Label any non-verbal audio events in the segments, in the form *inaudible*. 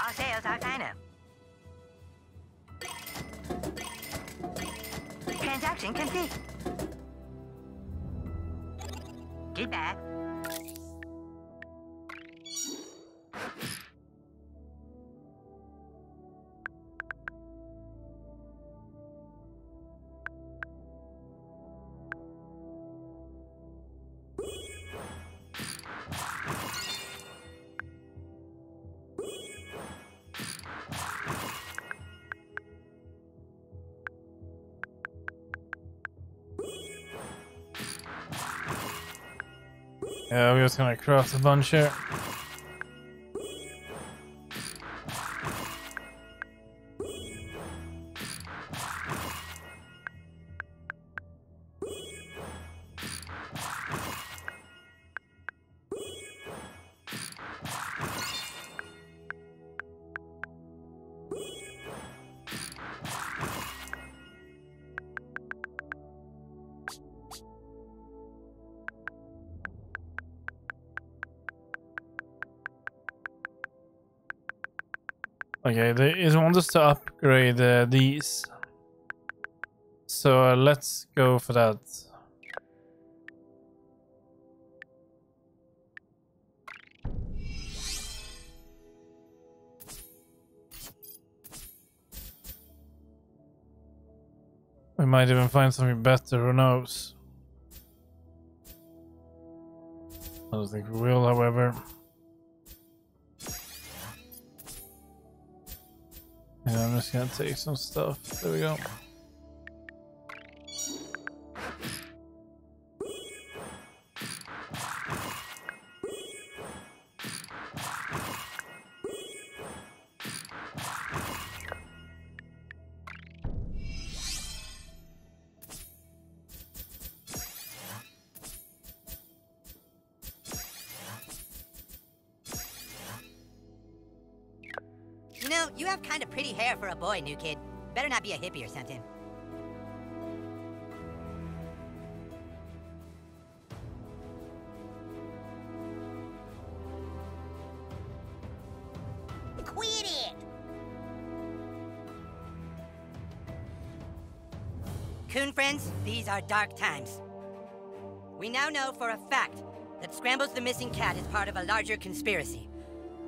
All sales are final. Transaction complete. Get back. Just gonna cross a bunch here. Us to upgrade uh, these. So uh, let's go for that. We might even find something better, who knows? I don't think we will, however. Yeah, I'm just gonna take some stuff. There we go. New kid. Better not be a hippie or something. Quit it! Coon friends, these are dark times. We now know for a fact that Scrambles the Missing Cat is part of a larger conspiracy.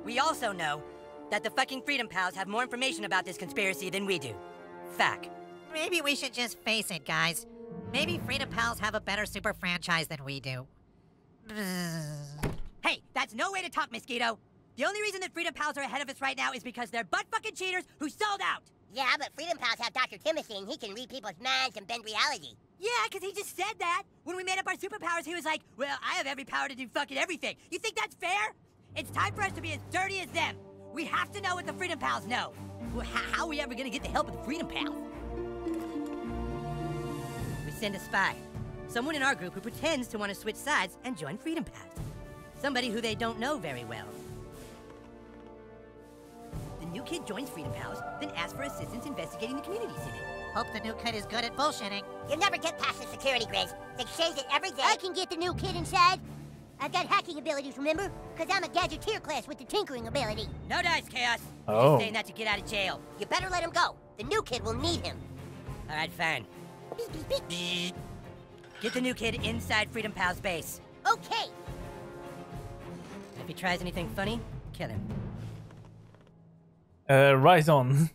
We also know that the fucking Freedom Pals have more information about this conspiracy than we do. Fact. Maybe we should just face it, guys. Maybe Freedom Pals have a better super franchise than we do. Hey, that's no way to talk, Mosquito. The only reason that Freedom Pals are ahead of us right now is because they're butt fucking cheaters who sold out. Yeah, but Freedom Pals have Dr. Timothy and he can read people's minds and bend reality. Yeah, because he just said that. When we made up our superpowers, he was like, well, I have every power to do fucking everything. You think that's fair? It's time for us to be as dirty as them. We have to know what the Freedom Pals know. Well, how, how are we ever gonna get the help of the Freedom Pals? We send a spy. Someone in our group who pretends to want to switch sides and join Freedom Pals. Somebody who they don't know very well. The new kid joins Freedom Pals, then asks for assistance investigating the community city. Hope the new kid is good at bullshitting. You'll never get past the security grids. They change it every day. I can get the new kid inside. I've got hacking abilities, remember? Because I'm a gadgeteer class with the tinkering ability. No dice, Chaos. Oh. You're saying that to get out of jail. You better let him go. The new kid will need him. All right, fine. Beep, beep, beep. Get the new kid inside Freedom Pal's base. Okay. If he tries anything funny, kill him. Uh, right on.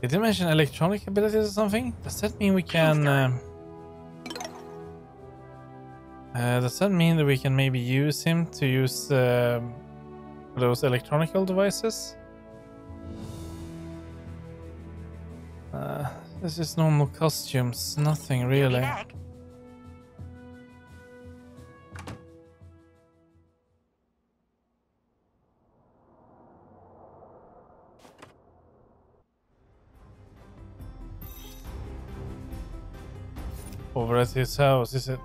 Did you mention electronic abilities or something? Does that mean we can... Um, uh, does that mean that we can maybe use him to use um those electronical devices? Uh, this is normal costumes, nothing really. Over at his house, is it?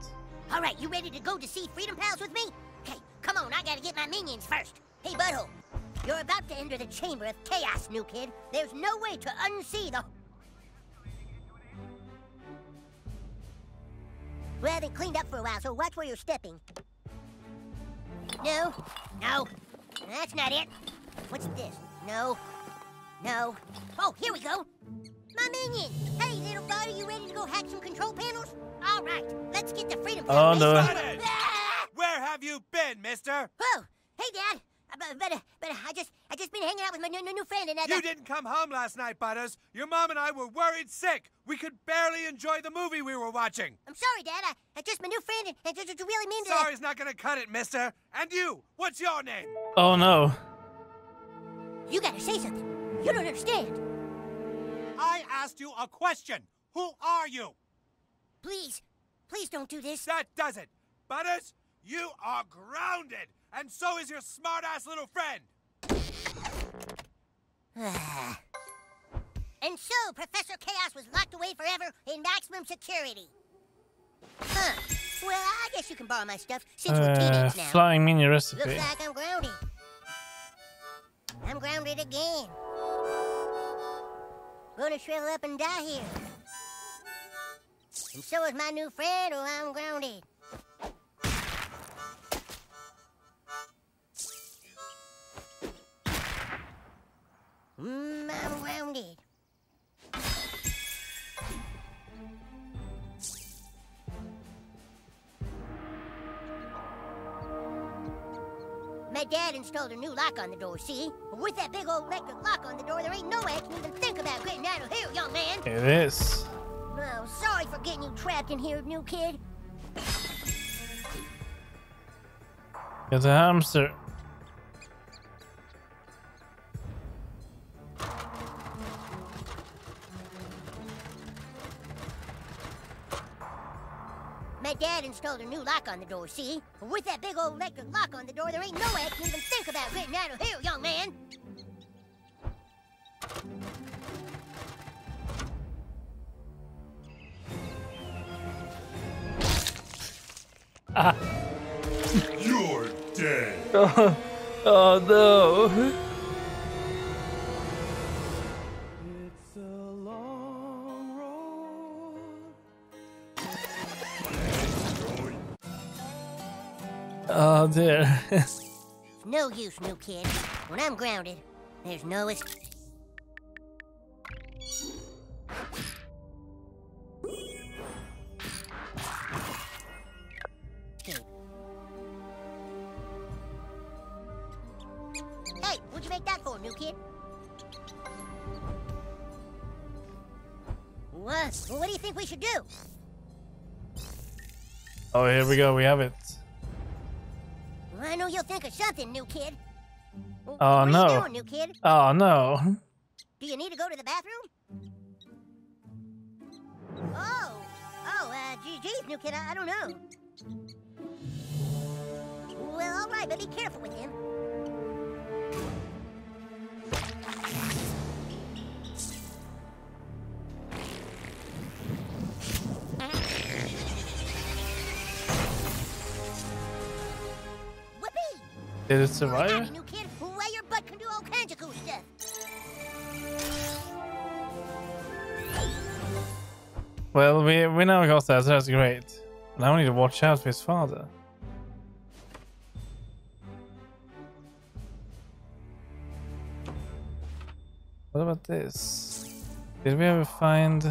All right, you ready to go to see Freedom Pals with me? Okay, come on, I gotta get my minions first. Hey, Butthole, you're about to enter the Chamber of Chaos, new kid. There's no way to unsee the... Well, they cleaned up for a while, so watch where you're stepping. No, no, that's not it. What's this? No, no. Oh, here we go. My minion. Hey, little buddy, you ready to go hack some control panels? All right, let's get the freedom. Oh, no. Ah! Where have you been, mister? Whoa! Hey, Dad. Uh, But, but, uh, but I just, I just been hanging out with my new, new, new friend, and uh, You didn't come home last night, Butters. Your mom and I were worried sick. We could barely enjoy the movie we were watching. I'm sorry, Dad. I, I just my new friend, and, and just, just really mean to. Sorry's not gonna cut it, mister. And you, what's your name? Oh no. You gotta say something. You don't understand. I asked you a question. Who are you? Please, please don't do this. That does it. Butters, you are grounded. And so is your smart-ass little friend. *sighs* And so, Professor Chaos was locked away forever in maximum security. Huh. Well, I guess you can borrow my stuff since we're Uh, teenage now. flying mini recipe. Looks like I'm grounded. I'm grounded again. Gonna shrivel up and die here. And so is my new friend, or I'm grounded. Mm, I'm grounded. My dad installed a new lock on the door, see? But with that big old electric lock on the door, there ain't no way I can even think about getting out of here, young man. It is. Oh, sorry for getting you trapped in here, new kid. Get a hamster. My dad installed a new lock on the door, see? But with that big old electric lock on the door, there ain't no way I can even think about getting out of here, young man. You're dead. Oh, oh no. Oh dear. *laughs* No use, new kid. When I'm grounded, there's no escape. Oh, here we go. We have it. Well, I know you'll think of something, new kid. Oh, what are no. you doing, new kid? Oh no. Do you need to go to the bathroom? Oh, oh, uh, gee- geez, new kid, I, I don't know. Well, all right, but be careful with him. Of cool stuff. Well, we we now got that. so That's great. Now we need to watch out for his father. What about this? Did we ever find?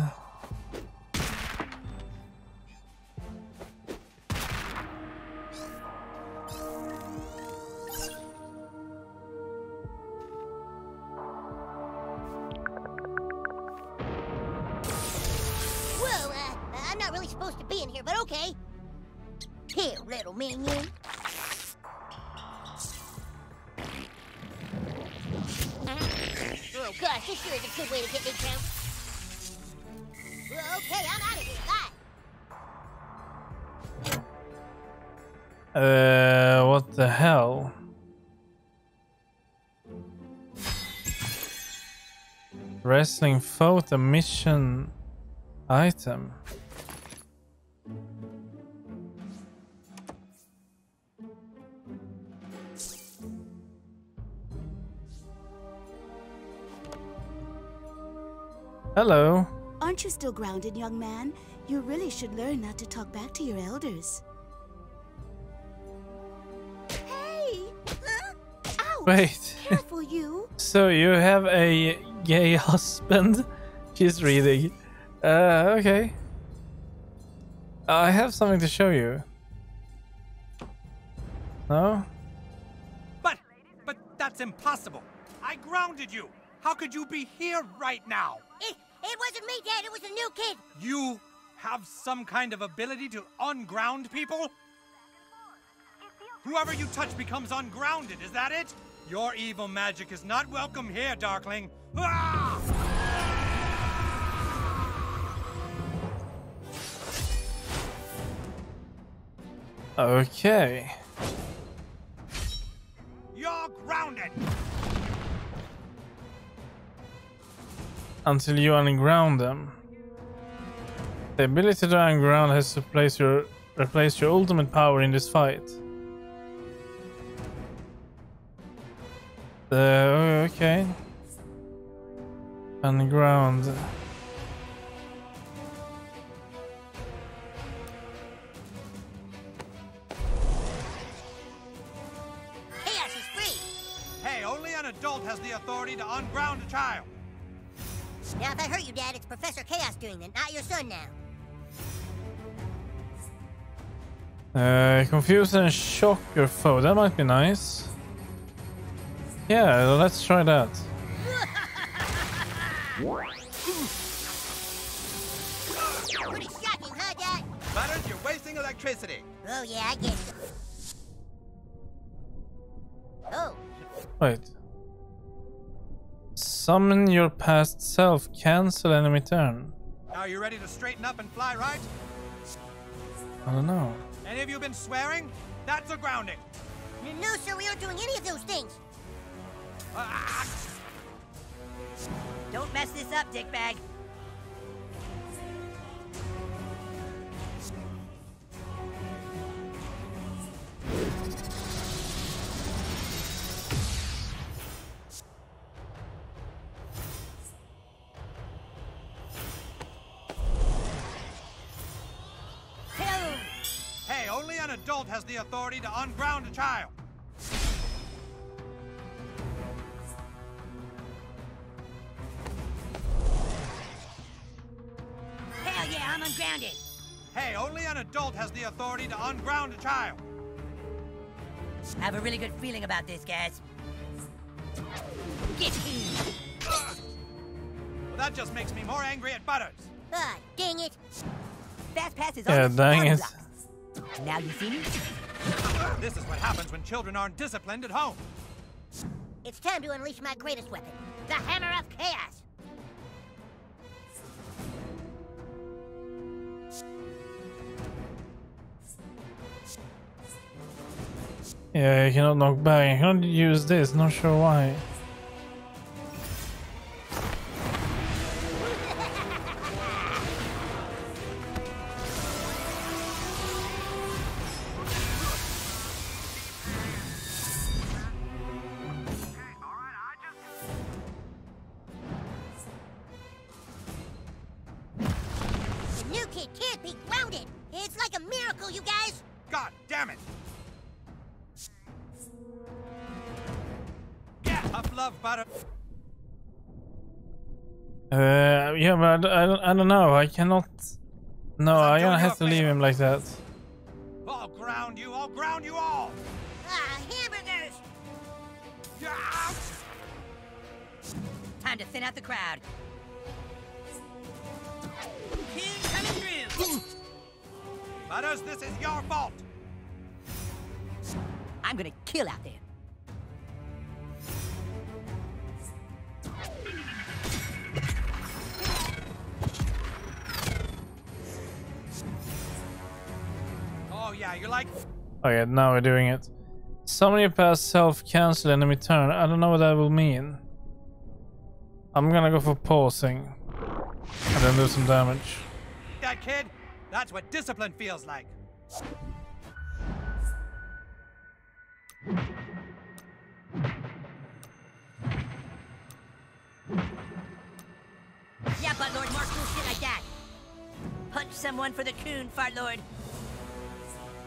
Wrestling photo mission item. Hello. Aren't you still grounded, young man? You really should learn not to talk back to your elders. Hey, Wait. Careful, you. *laughs* So you have a gay husband? She's reading. Uh, okay. I have something to show you. No? But, but that's impossible. I grounded you. How could you be here right now? It, it wasn't me, Dad. It was a new kid. You have some kind of ability to unground people? Whoever you touch becomes ungrounded, is that it? Your evil magic is not welcome here, Darkling. Ah! Okay. You're grounded! Until you unground them. The ability to unground has replaced your replaced your ultimate power in this fight. Uh, okay. Unground. Authority to unground a child. Now, if I hurt you, Dad, it's Professor Chaos doing that, not your son now. Uh, confuse and shock your foe. That might be nice. Yeah, let's try that. *laughs* Pretty shocking, huh, Dad? Butters, you're wasting electricity. Oh, yeah, I guess so. Oh, Wait. Summon your past self. Cancel enemy turn. Are you ready to straighten up and fly right? I don't know. Any of you been swearing? That's a grounding. no, sir, we aren't doing any of those things. Ah! Don't mess this up, dickbag. Hey, only an adult has the authority to unground a child. Hell yeah, I'm ungrounded. Hey, only an adult has the authority to unground a child. I have a really good feeling about this, guys. Get in. Well, that just makes me more angry at Butters. ah, dang it. Fast pass is Yeah, on the dang starting it. Blocks. Now you see me? This is what happens when children aren't disciplined at home. It's time to unleash my greatest weapon, the Hammer of Chaos. Yeah, you cannot knock back. I cannot use this. Not sure why. But I, d- I don't, I don't know. I cannot. No, I'm I'm gonna have a to leave him like that. I'll ground you. I'll ground you all. Ah, hamburgers. Yeah! Time to thin out the crowd. King coming through. Butters, this is your fault. I'm gonna kill out there. Oh yeah, you're like Okay, now we're doing it. Summon your past self, cancel enemy turn. I don't know what that will mean. I'm gonna go for pausing. And then do some damage. that kid. That's what discipline feels like. Yeah, Butt Lord, more cool shit like that. Punch someone for the coon, Fart Lord.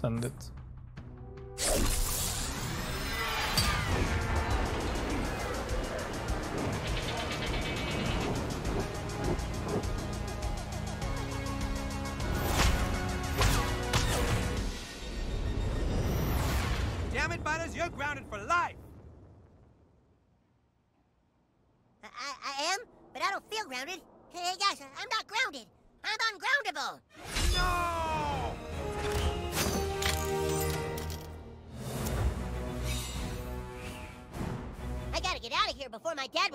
send it.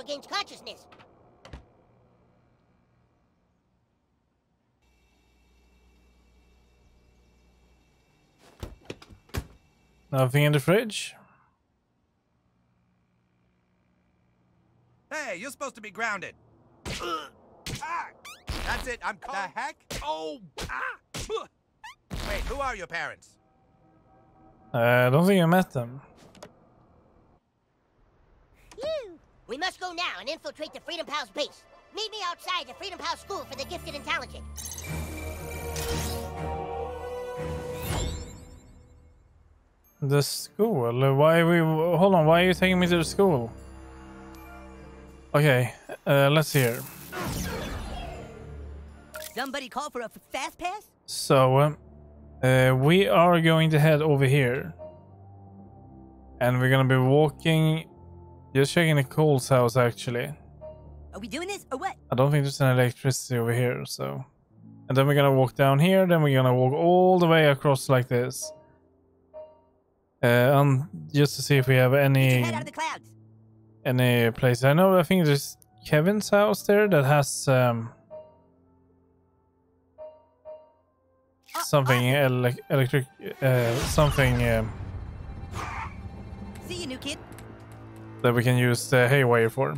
Regains consciousness. Nothing in the fridge. Hey, you're supposed to be grounded. Ugh. *coughs* Ah, that's it. I'm called. The heck? Oh! Ah! Wait, who are your parents? Uh, I don't think I met them. We must go now and infiltrate the Freedom Pals base. Meet me outside the Freedom Pals School for the Gifted and Talented. The school? Uh, Why are we... Hold on, why are you taking me to the school? Okay, uh, let's hear. Somebody call for a fast pass? So, um, uh, we are going to head over here. And we're gonna be walking... Just checking the Cole's house, actually. Are we doing this or what? I don't think there's any electricity over here, so... And then we're gonna walk down here, then we're gonna walk all the way across like this. Uh, um, just to see if we have any head out of the clouds. any place. I know. I think there's Kevin's house there that has um something ele- electric, uh, something um See you, new kid. That we can use the haywire for.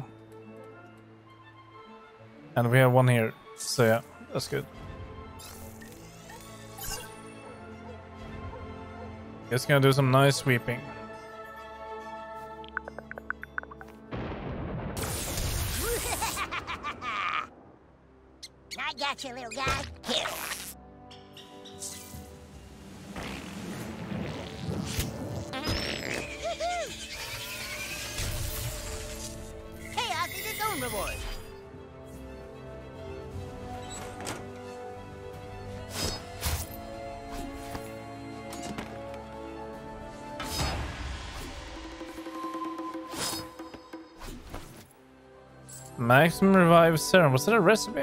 And we have one here, so yeah, that's good. Just gonna do some nice sweeping. *laughs* I got you, little guy. Here. Maximum revive serum. Was that a recipe?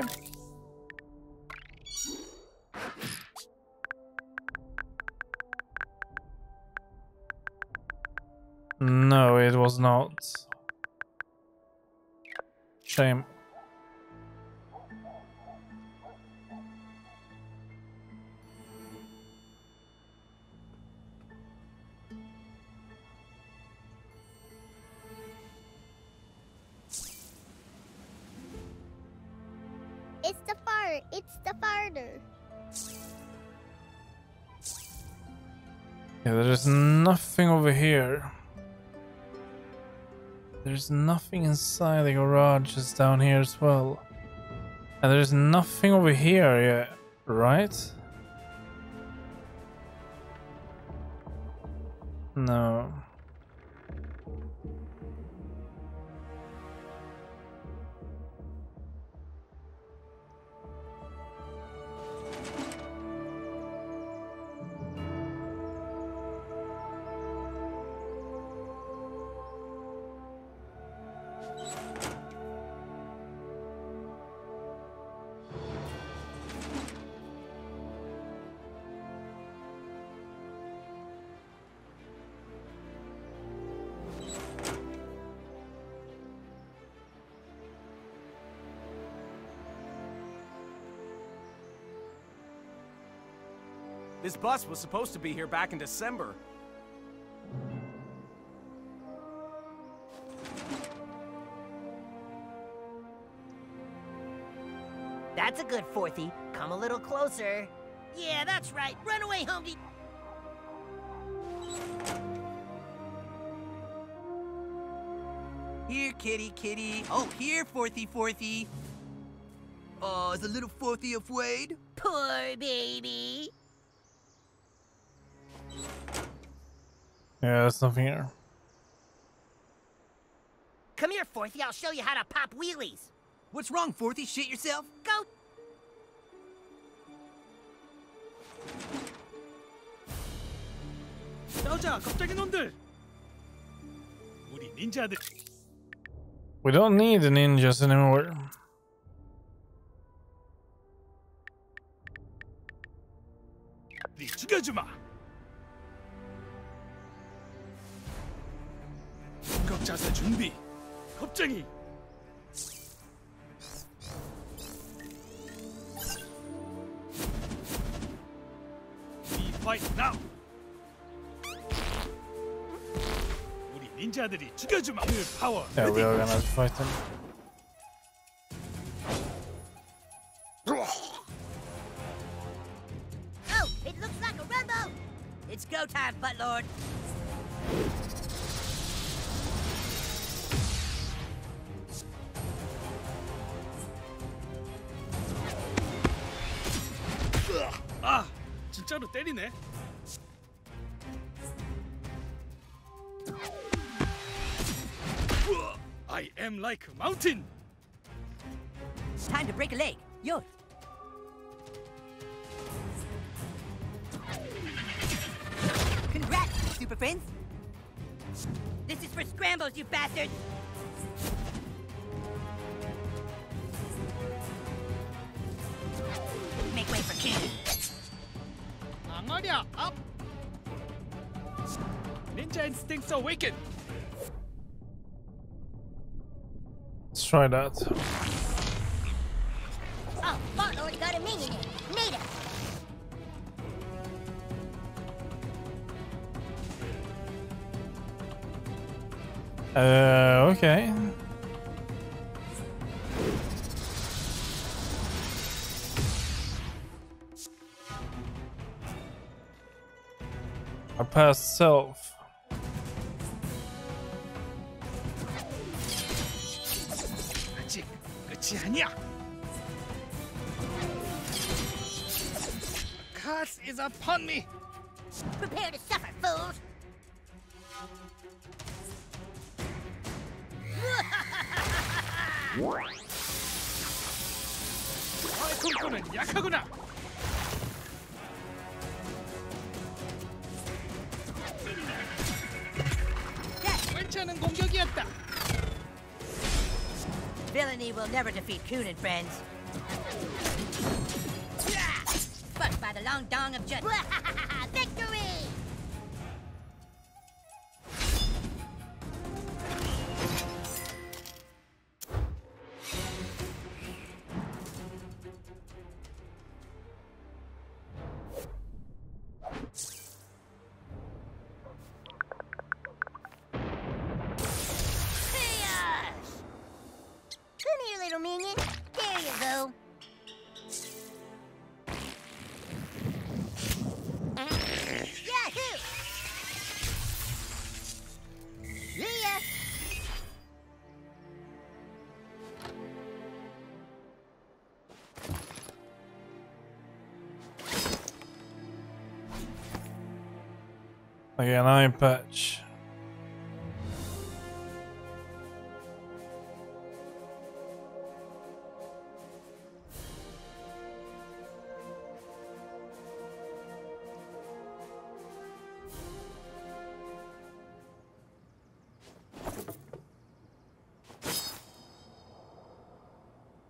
Inside the garage is down here as well. And there's nothing over here yet, right? This bus was supposed to be here back in December. That's a good fourthy. Come a little closer. Yeah, that's right. Run away, Humpty. Here, kitty, kitty. Oh, here, fourthy, fourthy. Oh, is a little fourthy afraid? Poor baby. Yeah, there's nothing here. Come here, Forthy. I'll show you how to pop wheelies. What's wrong, Forthy? Shit yourself? Go. 싸우자, 갑자기 놈들. 우리 닌자들. We don't need the ninjas anymore. 네 죽여주마. 자세 준비. 겁쟁이. We fight now. 우리 닌자들이 죽여주마. 그 파워. Yeah, we are gonna fight them. Oh, it looks like a Rumbo. It's go time, butt lord. like mountain. It's time to break a leg. Yours. Congrats, Super Friends. This is for scrambles, you bastards. Make way for King. Angaria, up! Ninja instincts awaken! Try that. Oh, Fartlord got a minion in. Nada. Uh, okay. Our past self. upon me. Prepare to suffer, fools. 너의 꿈꾸는 약하구나. 괜찮은 공격이었다. Villainy will never defeat Coon and friends. Okay, an eye patch.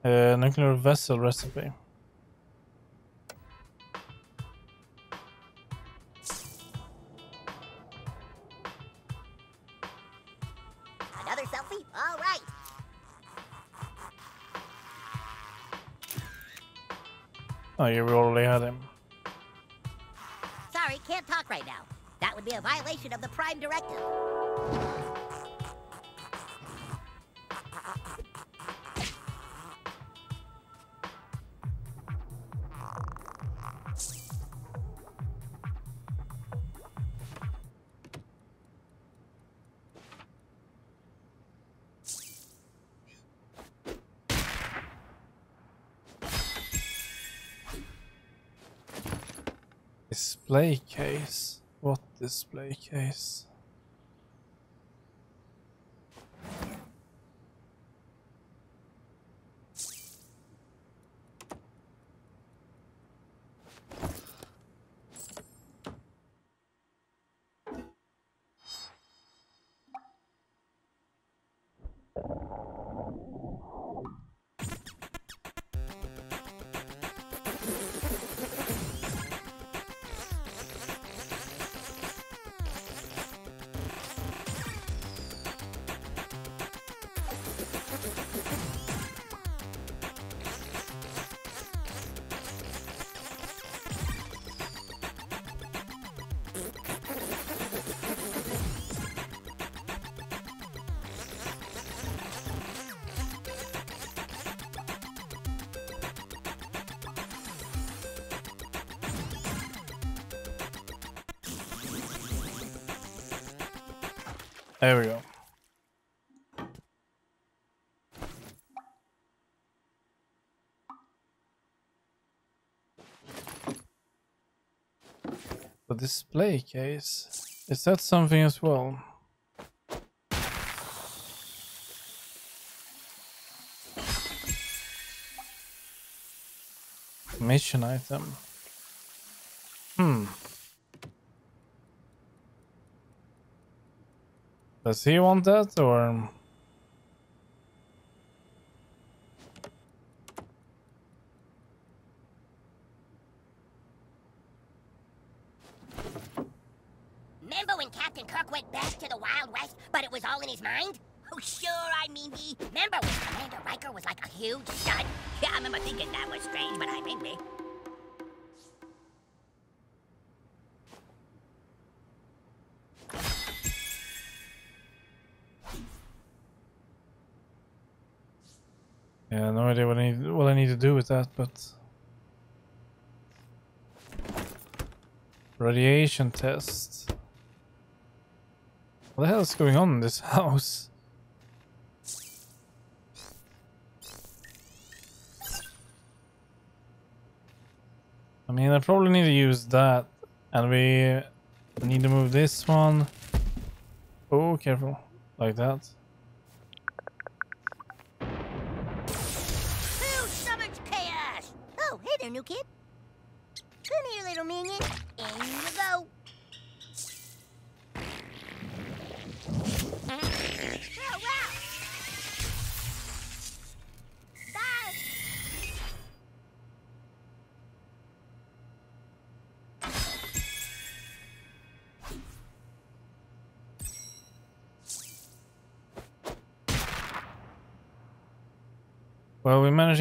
Uh, nuclear vessel recipe. Sorry, can't talk right now. That would be a violation of the Prime Directive. Display case. What display case? Display case, is that something as well? Mission item. Hmm. Does he want that or? Yeah, no idea what I need what I need to do with that, but radiation test. What the hell is going on in this *laughs* house? I mean, I probably need to use that, and we need to move this one. Oh, careful, like that.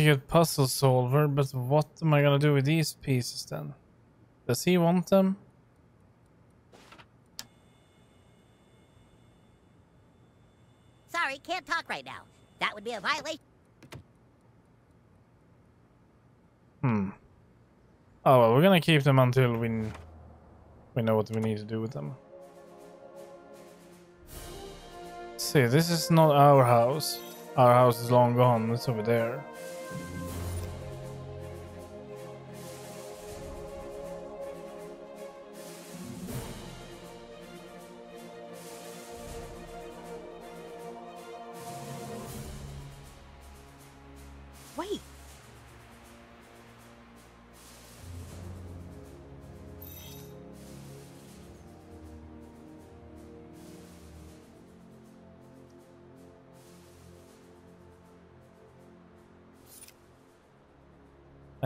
Well, we managed to get puzzle solver, but what am I gonna do with these pieces then? Does he want them? Sorry, can't talk right now. That would be a violation. Hmm. Oh well, we're gonna keep them until we we know what we need to do with them. See, this is not our house. Our house is long gone. It's over there.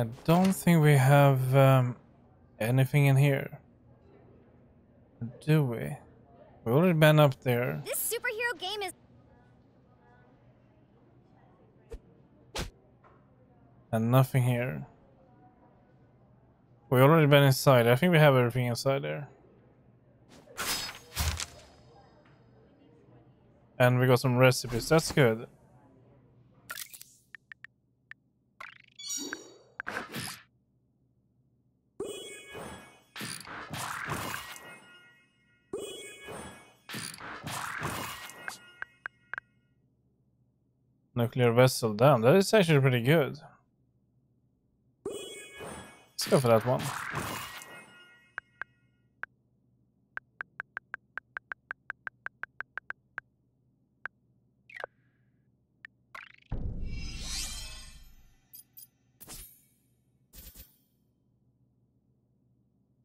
I don't think we have um, anything in here. Do we? We already been up there. This superhero game is And nothing here. We already been inside. I think we have everything inside there. And we got some recipes. That's good. nuclear vessel down. That is actually pretty good. Let's go for that one.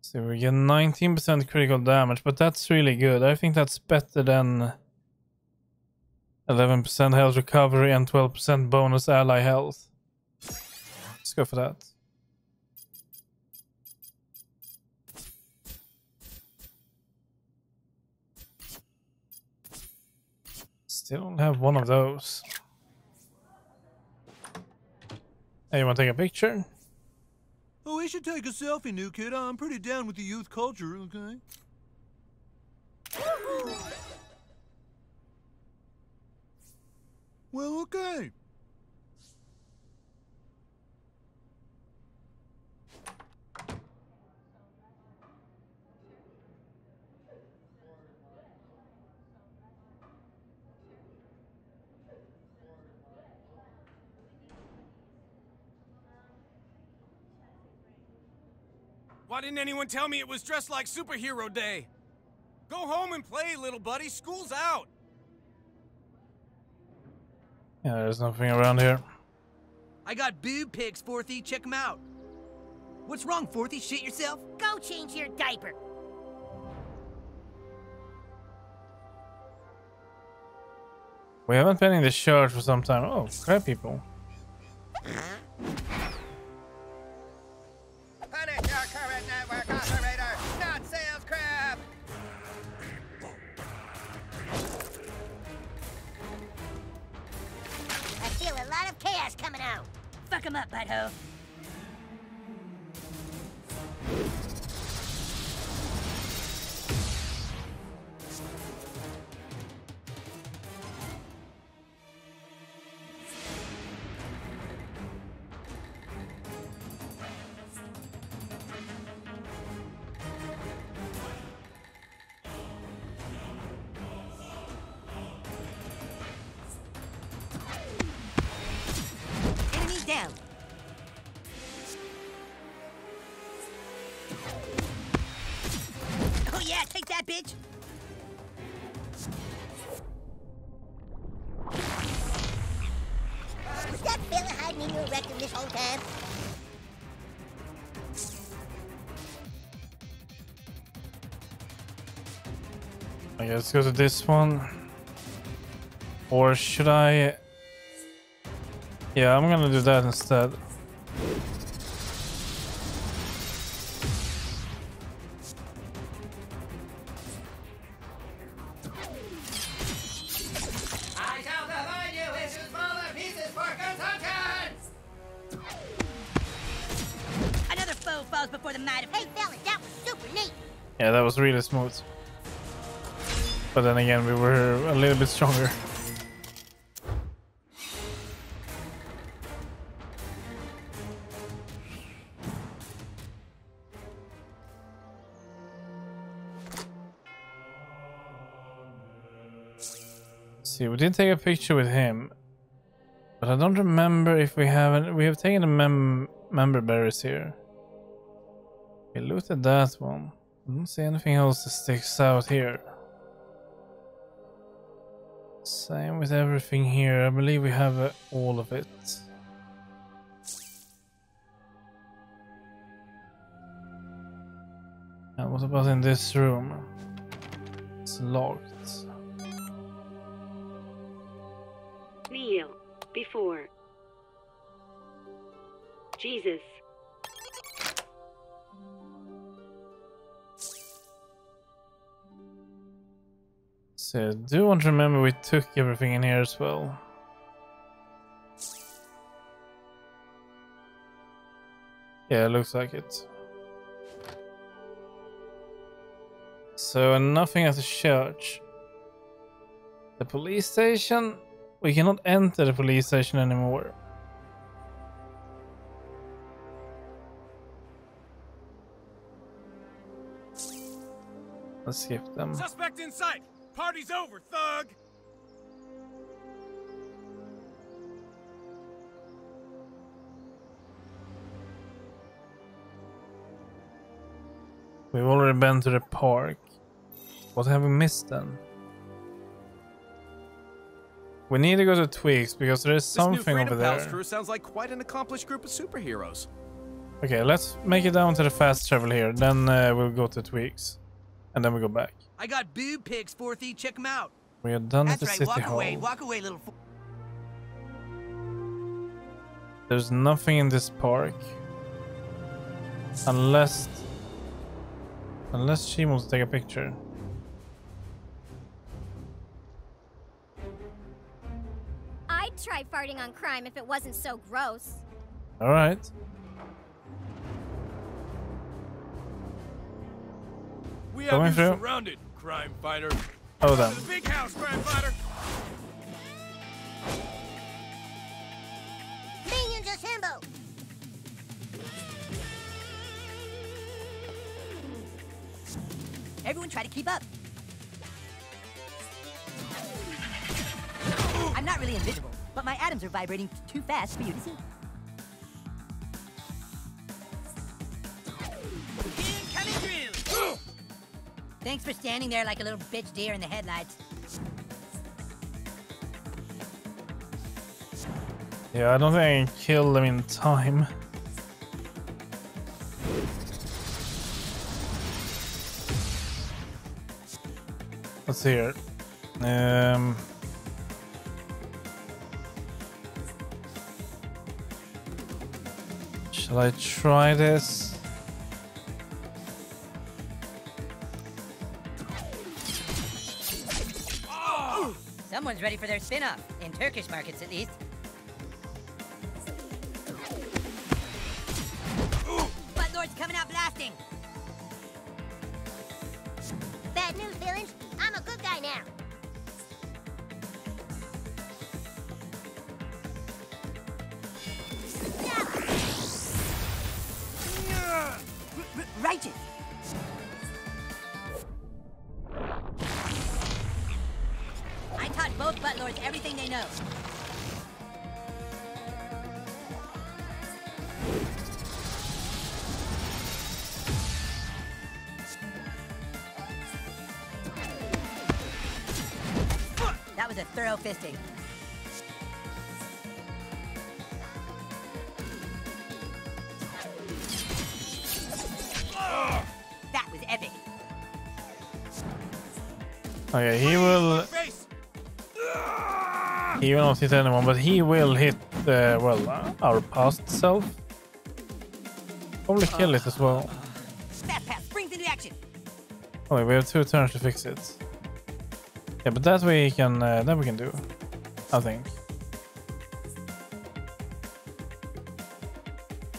See, we get 19% critical damage, but that's really good. I think that's better than 11% health recovery and 12% bonus ally health. Let's go for that. Still have one of those. Hey, you want to take a picture? Oh, we should take a selfie, new kid. I'm pretty down with the youth culture, okay? Well, okay. Why didn't anyone tell me it was dressed like superhero day? Go home and play, little buddy. School's out. Yeah, there's nothing around here. I got boob pics, Fourthy. Check them out. What's wrong, Fourthy? Shit yourself? Go change your diaper. We haven't been in the church for some time. Oh, crap people. Coming out. Fuck him up, butthole. Guess go to this one. Or should I... Yeah, I'm gonna do that instead. I shall divide you into smaller pieces for consumption! Another foe falls before the might of Hey, fella, that was super neat. Yeah, that was really smooth. But then again, we were a little bit stronger. See, we did take a picture with him, but I don't remember if we haven't. We have taken the mem member berries here. We looted that one. I don't see anything else that sticks out here. Same with everything here. I believe we have uh, all of it. And what about in this room? It's locked. Kneel before Jesus. So, do want to remember we took everything in here as well. Yeah, looks like it. So, nothing at the church. The police station? We cannot enter the police station anymore. Let's skip them. Suspect in sight. Party's over, thug. We've already been to the park. What have we missed then? We need to go to Tweek's because there is This new something Freedom over Pals there. crew sounds like quite an accomplished group of superheroes. Okay, let's make it down to the fast travel here. Then uh, we'll go to Tweek's. And then we go back. I got boob pics, Forthy. Check them out. We are done That's at the right. city Walk hall. away. Walk away, little. There's nothing in this park. Unless... Unless she wants to take a picture. I'd try farting on crime if it wasn't so gross. Alright. We Going have you through. surrounded, crime fighter. Oh, then. The big house, crime fighter. Minions assemble! Everyone try to keep up. I'm not really invisible, but my atoms are vibrating too fast for you to see. Incoming drill. Thanks for standing there like a little bitch deer in the headlights. Yeah, I don't think I can kill them in time. Let's see here. Um, shall I try this? Ready for their spin-off, in Turkish markets at least. Thorough fisting. That was epic. Okay, he will. He will not hit anyone, but he will hit, uh, well, uh, our past self. Probably kill it as well. Fastpass springs into action. Oh, wait, we have two turns to fix it. Yeah, but that we can, uh, that we can do. I think.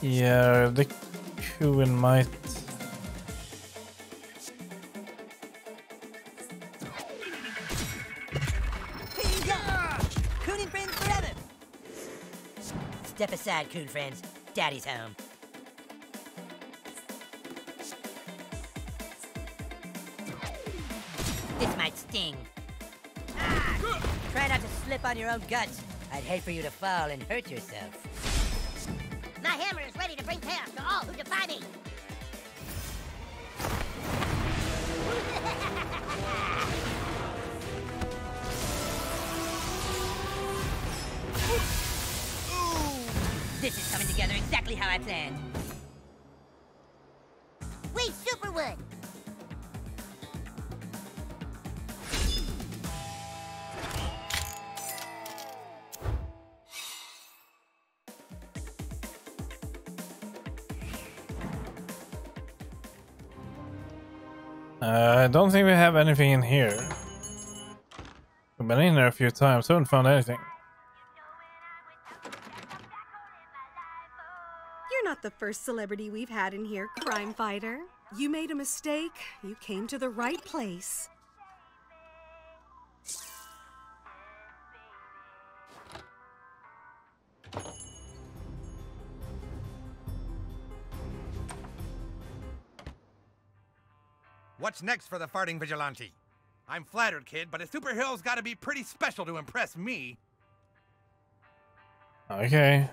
Yeah, the Queen might. Step aside, coon friends. Daddy's home. On your own guts. I'd hate for you to fall and hurt yourself. My hammer is ready to bring chaos to all who defy me. This is coming together exactly how I planned. Don't think we have anything in here. We've been in there a few times, haven't found anything. You're not the first celebrity we've had in here, crime fighter. You made a mistake. You came to the right place. What's next for the farting vigilante? I'm flattered, kid, but a superhero's gotta be pretty special to impress me. Okay.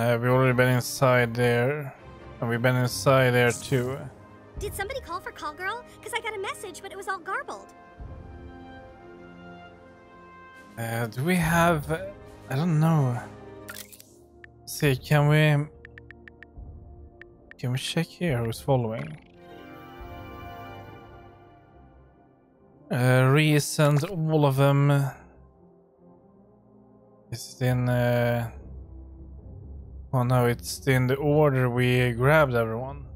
No, we've already been inside there. And we've been inside there too. Did somebody call for call girl? Because I got a message, but it was all garbled. Uh, do we have... I don't know. See, can we... Can we check here who's following? Uh, resend all of them. Is it in... Uh... Oh no, it's in the order we grabbed everyone.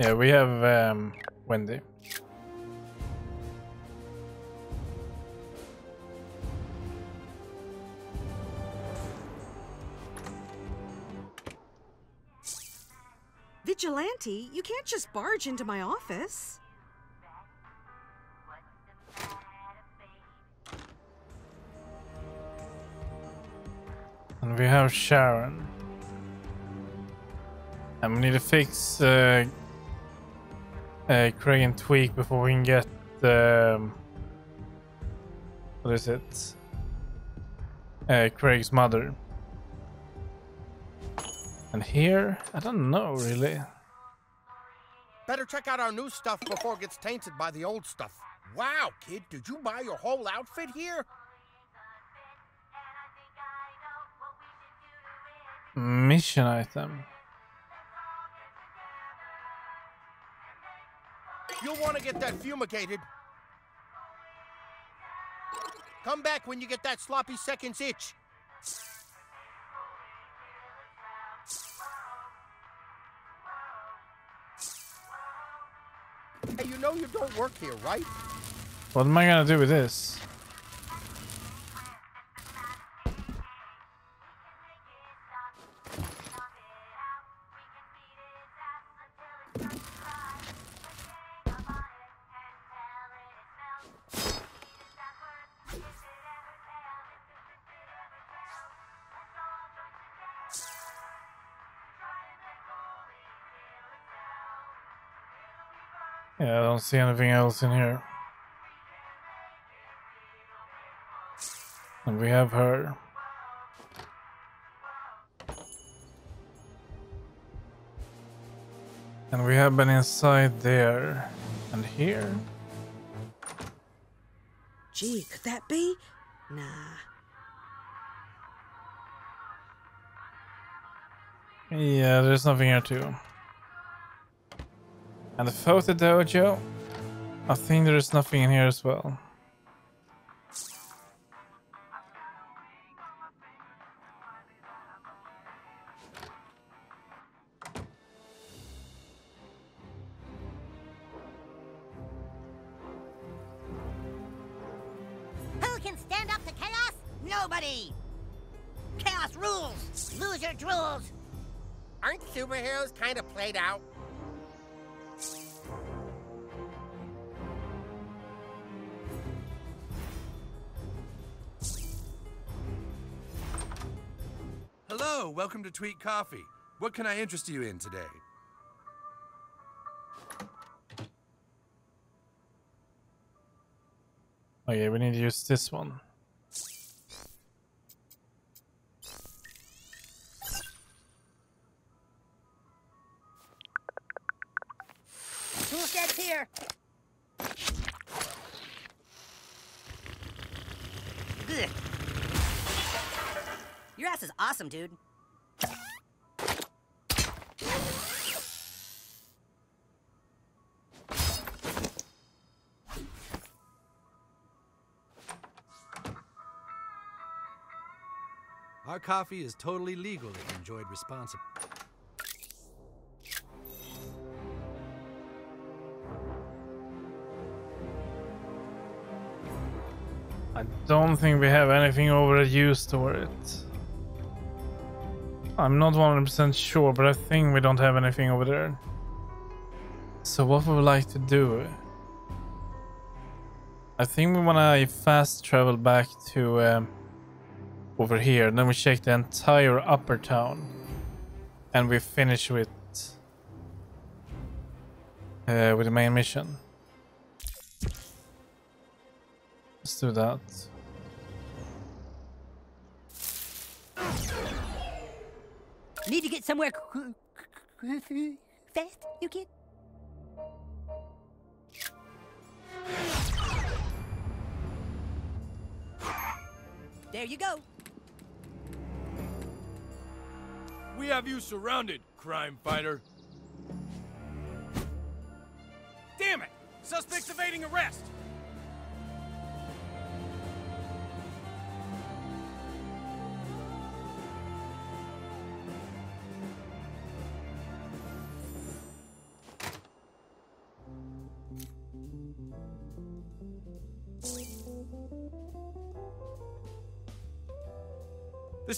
Yeah, we have um, Wendy. Vigilante, you can't just barge into my office. And we have Sharon. And we need to fix uh, uh, Craig and Tweek before we can get. Um, what is it? Uh, Craig's mother. And here, I don't know really. Better check out our new stuff before it gets tainted by the old stuff. Wow, kid, did you buy your whole outfit here? Mission item. You'll want to get that fumigated. Come back when you get that sloppy seconds itch. Hey, you know you don't work here, right? What am I gonna do with this? See anything else in here. And we have her. And we have been inside there. And here. Gee, could that be? Nah. Yeah, there's nothing here too. And the photo dojo. I think there's nothing in here as well. Tweek Coffee. What can I interest you in today? Okay, we need to use this one. Tool here! Ugh. Your ass is awesome, dude. Our coffee is totally legal if enjoyed responsibly. I don't think we have anything over at U store it. I'm not 100% sure, but I think we don't have anything over there. So what would we like to do? I think we wanna fast travel back to um, over here. Then we check the entire upper town, and we finish with uh, with the main mission. Let's do that. Need to get somewhere fast, you kid? There you go. We have you surrounded, crime fighter. Damn it! Suspect's evading arrest!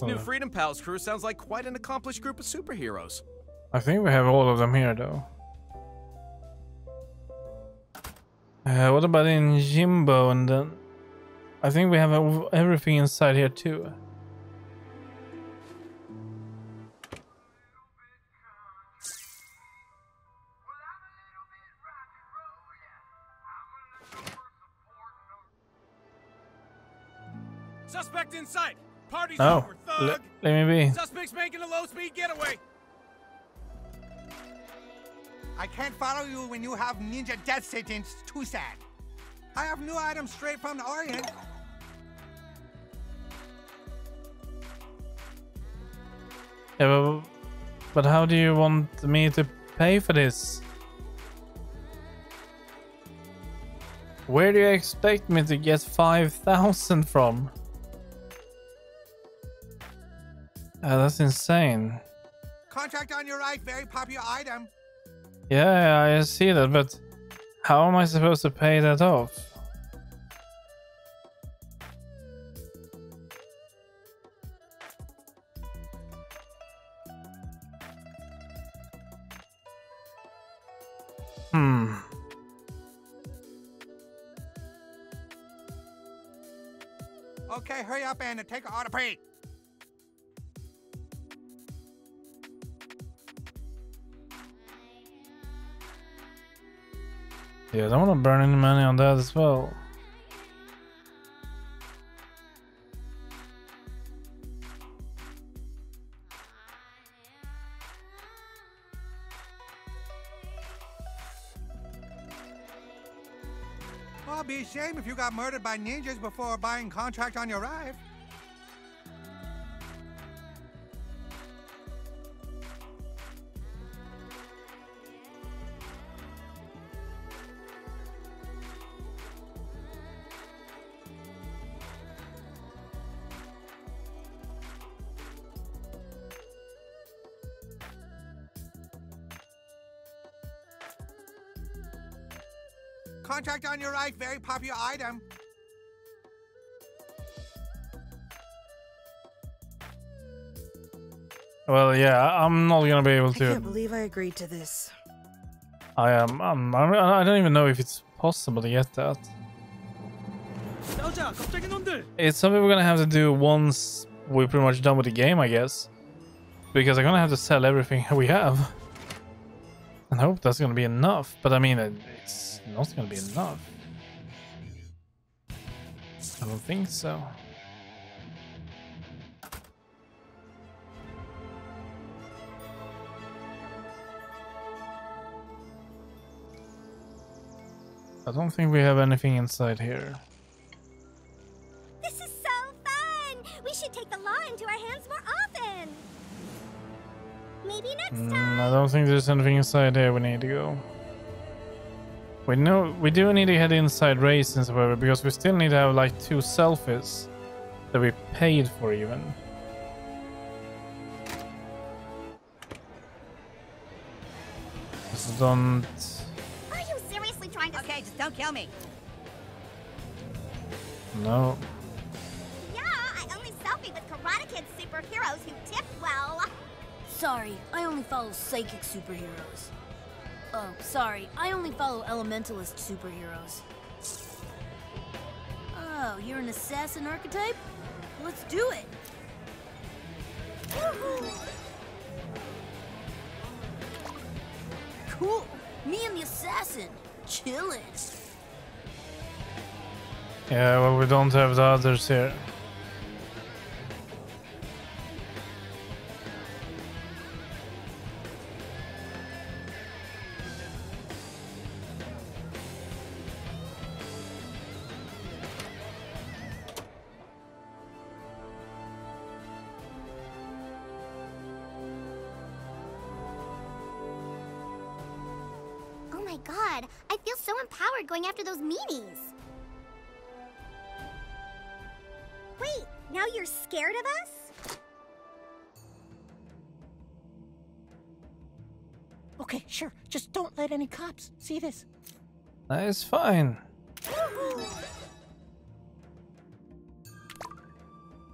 This new Freedom Pals crew sounds like quite an accomplished group of superheroes. I think we have all of them here though. Uh, what about in Jimbo and then? I think we have everything inside here too. Suspect in sight! Party's Oh, over, thug! le- let me be. Suspect's making a low-speed getaway! I can't follow you when you have ninja death sentence. Too sad. I have new items straight from the Orient. Yeah, but, but how do you want me to pay for this? Where do you expect me to get 5,000 from? Uh, that's insane. Contract on your right, very popular item. Yeah, I see that, but how am I supposed to pay that off? Yeah, I don't want to burn any money on that as well. It'd be a shame if you got murdered by ninjas before buying contract on your ride. Contract on your right, very popular item. Well, yeah, I'm not gonna be able to. I can't believe I agreed to this. I am. Um, I'm, I don't even know if it's possible to get that. It's something we're gonna have to do once we're pretty much done with the game, I guess. Because I'm gonna have to sell everything *laughs* we have. And hope that's gonna be enough. But I mean, it's not gonna be enough. I don't think so. I don't think we have anything inside here. This is so fun! We should take the law into our hands more often! Maybe next Mm, I don't think there's anything inside here we need to go. We know we do need to head inside races, however, because we still need to have like two selfies that we paid for even. Just don't. Are you seriously trying to- Okay, just don't kill me. No. Yeah, I only selfie with Karate Kid superheroes who tip well. Sorry, I only follow psychic superheroes. Oh, sorry, I only follow elementalist superheroes. Oh, you're an assassin archetype? Let's do it. Cool. Me and the assassin. Chillin'. Yeah, well, we don't have the others here. Those meanies. Wait, now you're scared of us? Okay, sure. Just don't let any cops see this. That is fine. *gasps*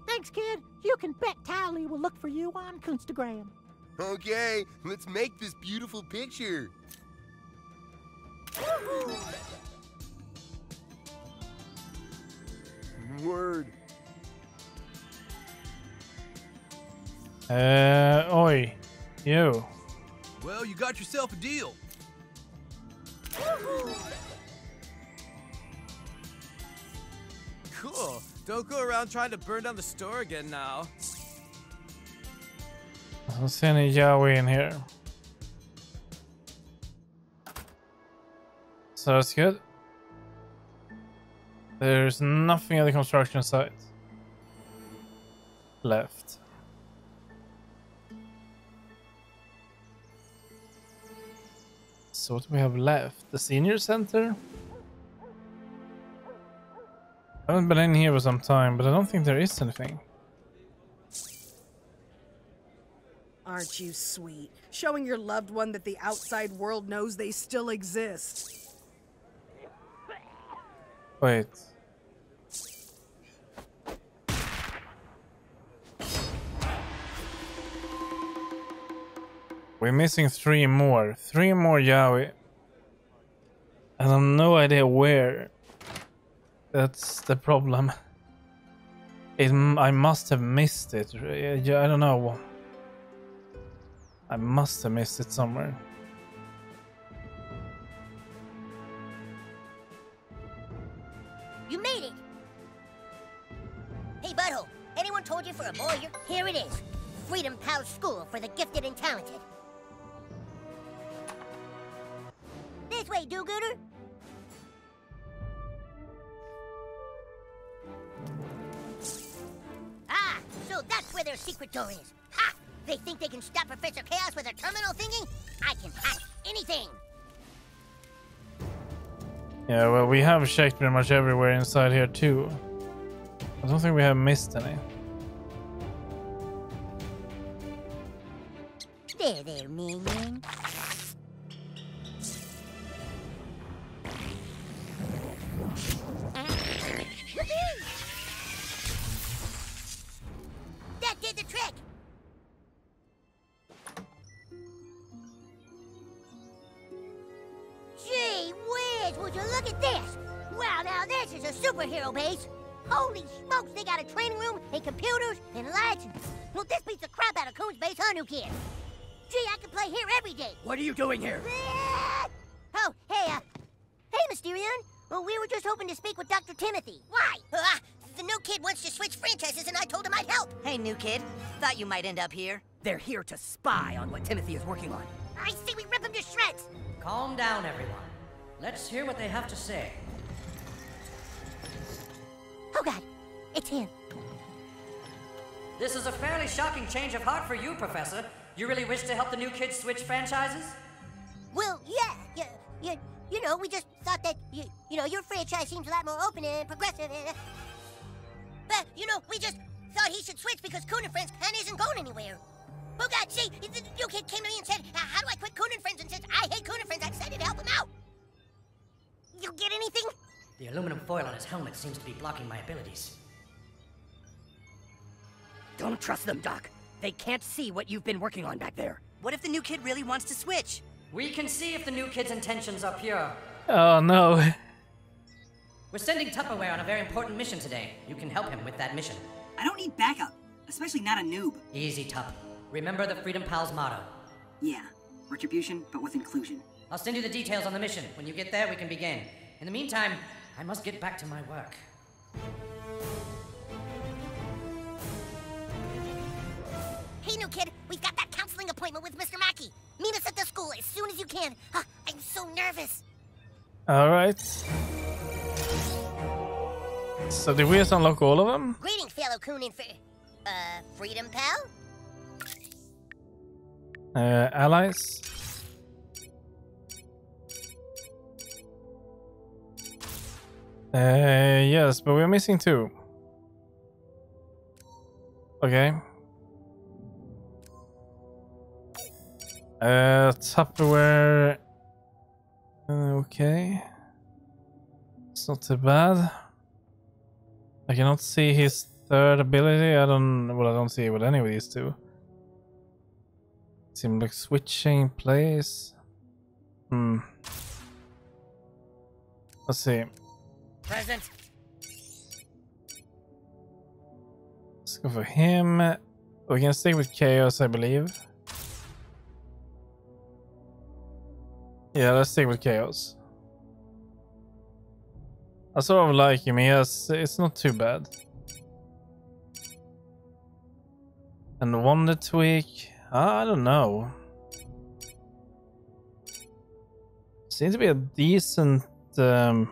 Thanks, kid. You can bet Tally will look for you on Coonstagram. Okay, let's make this beautiful picture. *laughs* Word. Uh, oi, you. Well, you got yourself a deal. Cool. Don't go around trying to burn down the store again now. I don't see any Yowie in here. So that's good. There's nothing at the construction site left. So what do we have left? The senior center? I haven't been in here for some time, but I don't think there is anything. Aren't you sweet? Showing your loved one that the outside world knows they still exist. Wait. We're missing three more. Three more. And I have no idea where. That's the problem. *laughs* It, I must have missed it. I don't know. I must have missed it somewhere. Gifted and talented. This way, do-gooder. Ah, so that's where their secret door is. Ha! They think they can stop Professor Chaos with a terminal thingy? I can hack anything! Yeah, well, we have checked pretty much everywhere inside here too. I don't think we have missed any. There, there, minion. You might end up here. They're here to spy on what Timothy is working on. I say we rip him to shreds. Calm down, everyone. Let's hear what they have to say. Oh, God, it's him. This is a fairly shocking change of heart for you, Professor. You really wish to help the new kids switch franchises? Well, yeah, yeah, yeah. You know, we just thought that you, you know, your franchise seems a lot more open and progressive. And, uh, but you know, we just thought he should switch because Coon and Friends and isn't going anywhere. Oh God, see, the the new kid came to me and said, "Uh, "How do I quit Coon and Friends?" And since I hate Coon and Friends, I decided to help him out. You get anything? The aluminum foil on his helmet seems to be blocking my abilities. Don't trust them, Doc. They can't see what you've been working on back there. What if the new kid really wants to switch? We can see if the new kid's intentions are pure. Oh no. We're sending Tupperware on a very important mission today. You can help him with that mission. I don't need backup, especially not a noob. Easy, Tup. Remember the Freedom Pals motto. Yeah, retribution, but with inclusion. I'll send you the details on the mission. When you get there, we can begin. In the meantime, I must get back to my work. Hey, new kid, we've got that counseling appointment with Mr. Mackey. Meet us at the school as soon as you can. I'm so nervous. All right. So did we just unlock all of them? Greeting, fellow coon and uh, Freedom Pal? Uh, allies. Uh, yes, but we're missing two. Okay. Uh, Tupperware. Uh, okay. It's not too bad. I cannot see his third ability. I don't. Well, I don't see it with any of these two. Seem like switching plays. Hmm. Let's see. Present. Let's go for him. We can stay with Chaos, I believe. Yeah, let's stay with Chaos. I sort of like him. He has, it's not too bad. And Wonder Tweek. I don't know. Seems to be a decent. Um,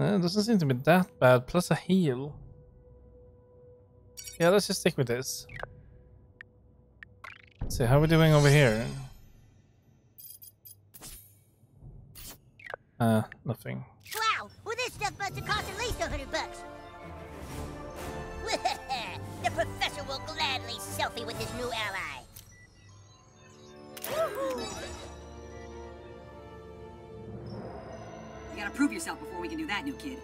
eh, it doesn't seem to be that bad. Plus a heal. Yeah, let's just stick with this. Let's see, how are we doing over here? Uh, nothing. Wow, well this stuff must have cost at least a hundred bucks. *laughs* the professor will gladly selfie with his new ally. You gotta prove yourself before we can do that, new kid.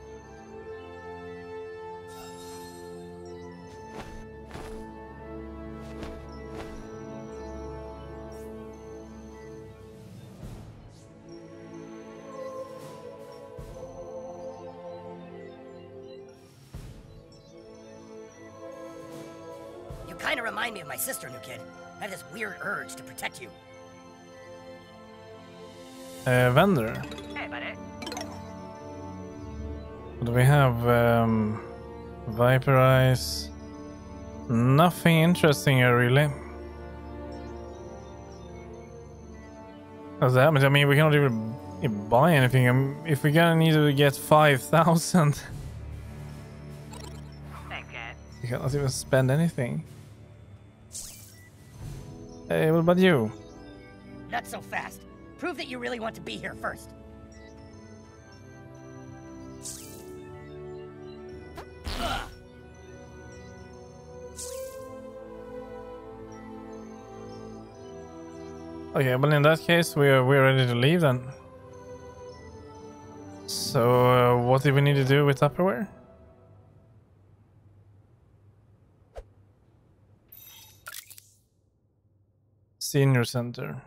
Remind me of my sister, new kid. I have this weird urge to protect you. Uh, vendor. Hey, buddy. What do we have? Um, Viperize. Nothing interesting here, really. What's that? I mean, we cannot even even buy anything. Um, if we're gonna need to get 5,000, you cannot even spend anything. Hey, what about you? Not so fast. Prove that you really want to be here first. Okay, well in that case, we're we're ready to leave then. So, uh, what do we need to do with Tupperware? Senior Center.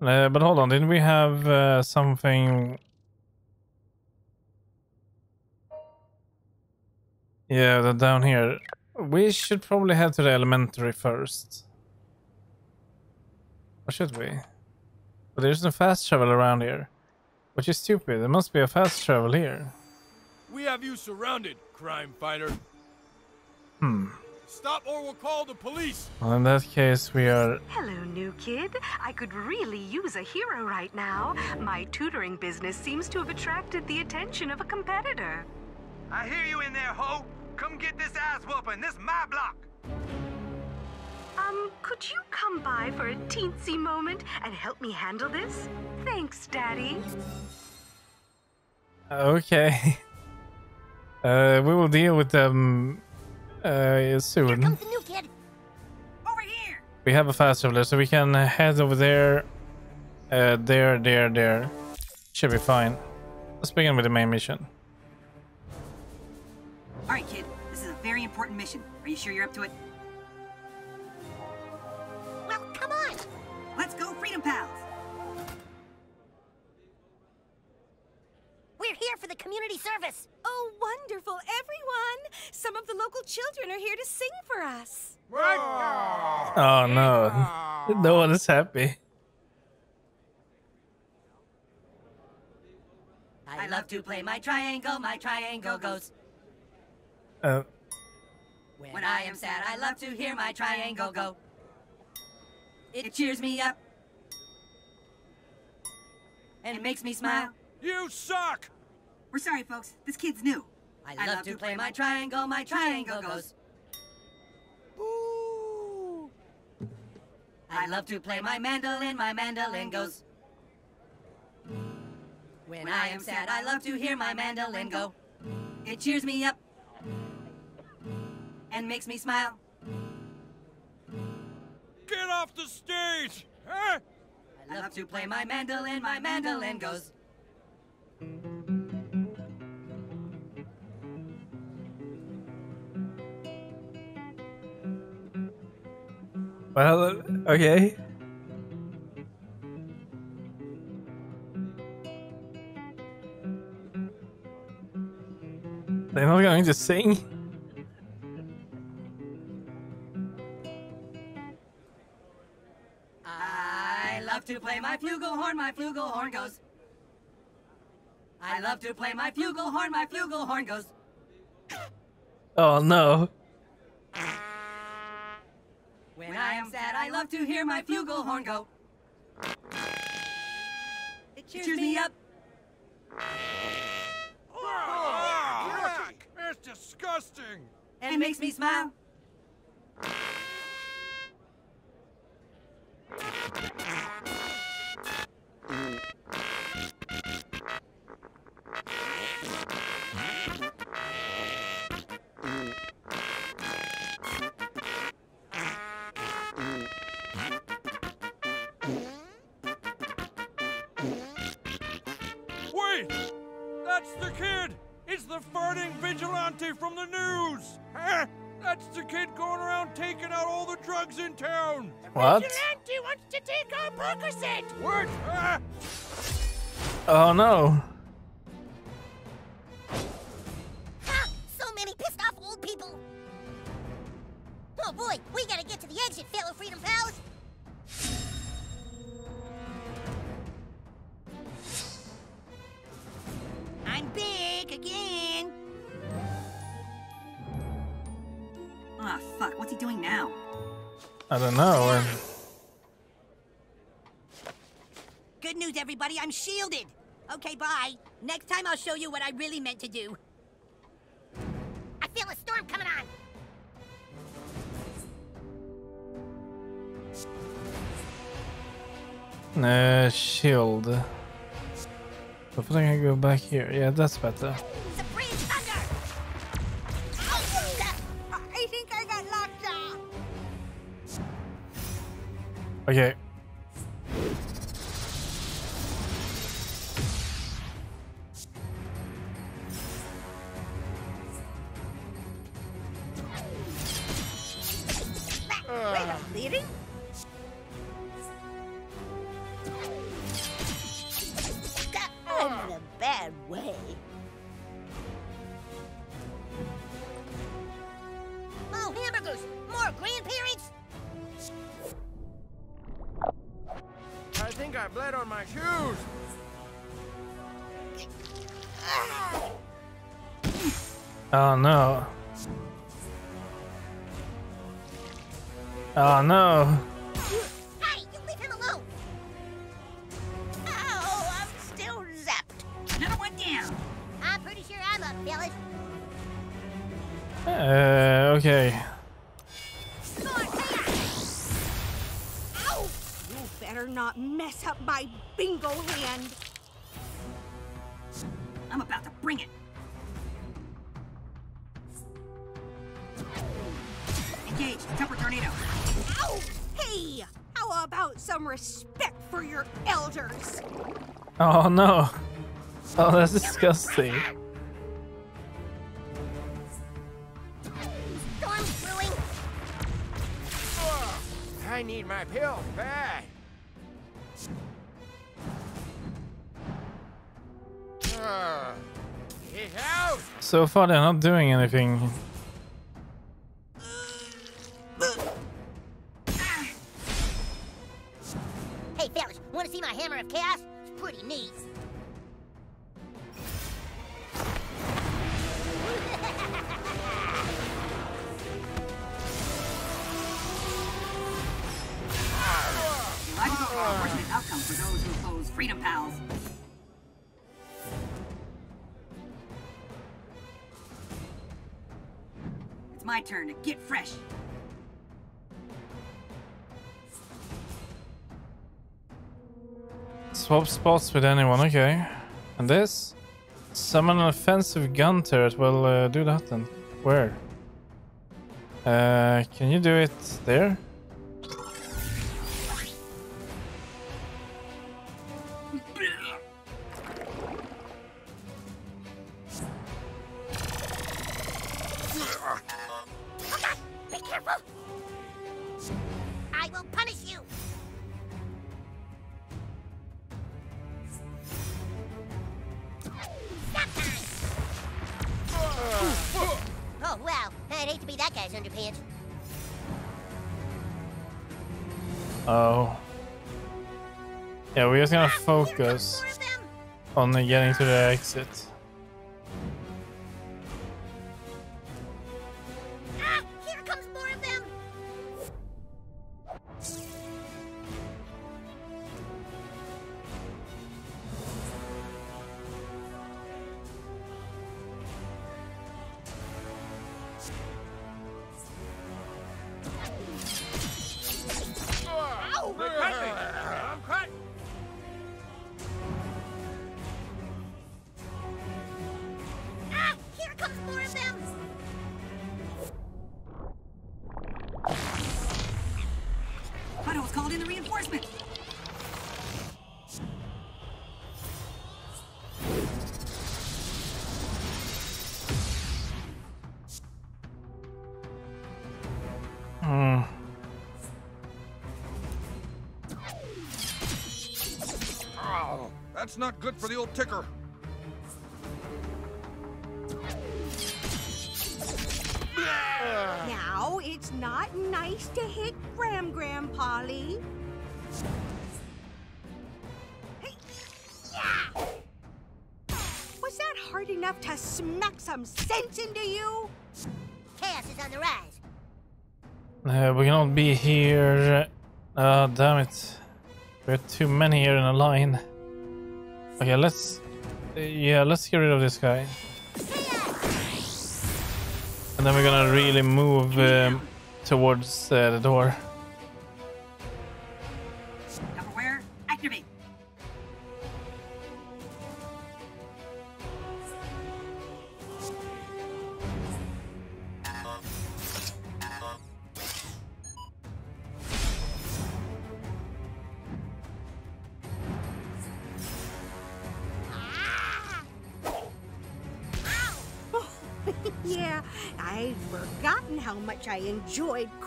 Uh, but hold on, didn't we have uh, something? Yeah, the down here. We should probably head to the elementary first. Or should we? But there's no fast travel around here. Which is stupid. There must be a fast travel here. We have you surrounded, crime fighter. Hmm. Stop or we'll call the police. Well, in that case, we are. Hello, new kid. I could really use a hero right now. My tutoring business seems to have attracted the attention of a competitor. I hear you in there, ho. Come get this ass whooping. This my block. Um, could you come by for a teensy moment and help me handle this? Thanks, Daddy. Okay. *laughs* Uh, we will deal with them uh, soon. The new kid. We have a fast traveler, so we can head over there. Uh, there, there, there. Should be fine. Let's begin with the main mission. All right, kid. This is a very important mission. Are you sure you're up to it? Well, come on. Let's go, Freedom Pals. The community service. Oh, wonderful, everyone! Some of the local children are here to sing for us. Oh no. No one is happy. I love to play my triangle, my triangle goes. Uh, When I am sad, I love to hear my triangle go. It cheers me up. And it makes me smile. You suck! We're sorry, folks. This kid's new. I love to play my triangle, my triangle goes. Ooh. I love to play my mandolin, my mandolin goes. When I am sad, I love to hear my mandolin go. It cheers me up and makes me smile. Get off the stage! Huh? I love to play my mandolin, my mandolin goes. Well, okay. They're not going to sing. I love to play my flugelhorn, my flugelhorn goes. I love to play my flugelhorn, my flugelhorn goes. Oh no. When I am sad, I love to hear my flugelhorn go. It cheers, me up. Ah, It's disgusting! and makes me smile. Oh no. Next time I'll show you what I really meant to do. I feel a storm coming on. Uh, shield. Hopefully I can go back here. Yeah, that's better. Supreme thunder. I think I got locked off. Okay. Wait, I'm bleeding? Oh no. Hey, you leave him alone! Oh, I'm still zapped. Another one down. I'm pretty sure I'm up, fellas. Uh, okay. Ow! You better not mess up my bingo hand. I'm about to bring it. Engage. Temper tornado. Ow! Hey! How about some respect for your elders? Oh no. Oh, that's disgusting. Storm's brewing. Ugh, I need my pill bad. So far, they're not doing anything. Hammer of chaos? It's pretty neat. Logical outcome for those who oppose Freedom Pals. It's my turn to get fresh. Swap spots with anyone, okay. And this? Summon an offensive gun turret. Well, uh, do that then. Where? Uh, can you do it there? Focus on getting to the exit. That's not good for the old ticker. Now, it's not nice to hit Gram Gram, Polly. Yeah! Was that hard enough to smack some sense into you? Chaos is on the rise. Uh, we cannot be here. Uh, damn it. We're too many here in a line. Okay, let's... yeah, let's get rid of this guy. And then we're gonna really move um, towards uh, the door.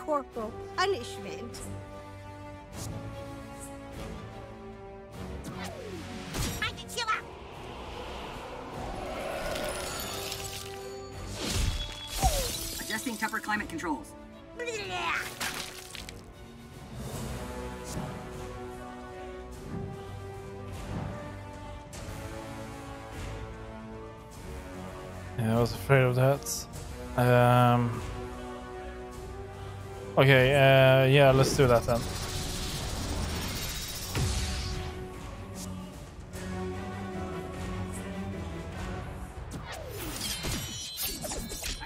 Corporal punishment. Let's do that then.